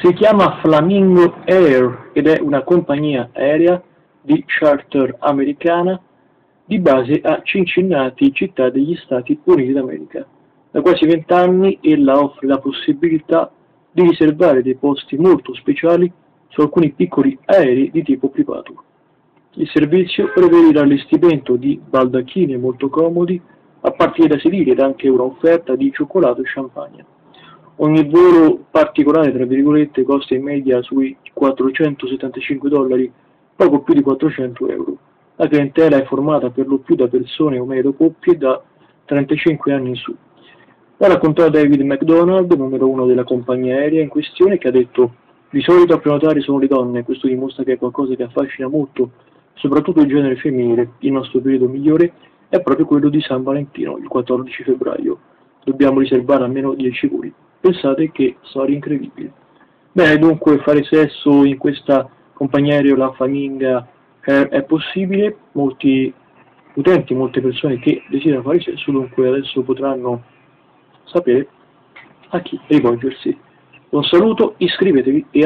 Si chiama Flamingo Air ed è una compagnia aerea di charter americana di base a Cincinnati, città degli Stati Uniti d'America. Da quasi vent'anni ella offre la possibilità di riservare dei posti molto speciali su alcuni piccoli aerei di tipo privato. Il servizio prevede l'allestimento di baldacchini molto comodi a partire da sedili ed anche un'offerta di cioccolato e champagne. Ogni volo particolare, tra virgolette, costa in media sui 475 dollari, poco più di 400 euro. La clientela è formata per lo più da persone o meglio coppie da 35 anni in su. L'ha raccontato David McDonald, numero uno della compagnia aerea in questione, che ha detto di solito a prenotare sono le donne, questo dimostra che è qualcosa che affascina molto, soprattutto il genere femminile. Il nostro periodo migliore è proprio quello di San Valentino, il 14 febbraio. Dobbiamo riservare almeno 10 voli. Pensate che storia incredibile. Bene, dunque fare sesso in questa compagnia aerea, Faminga, è, è possibile. Molti utenti, molte persone che desiderano fare sesso, dunque adesso potranno sapere a chi rivolgersi. Un saluto, iscrivetevi e